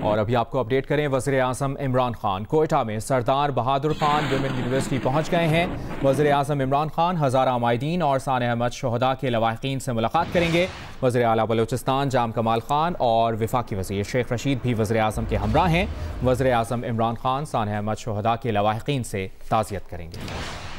और अभी आपको अपडेट करें वज़ीर अजम इमरान खान। कोयटा में सरदार बहादुर खान विमेन यूनिवर्सिटी पहुँच गए हैं। वज़ीर अजम इमरान खान, हज़ारा माहदीन और सान अहमद शहदा के लवाकिन से मुलाकात करेंगे। वजी अला बलोचिस्तान, जाम कमाल खान और विफाकी वजी शेख रशीद भी वजी अजम के हमरा हैं। वजी अजम इमरान खान, सान अहमद शहदा के लवाकिन से ताज़ियत करेंगे।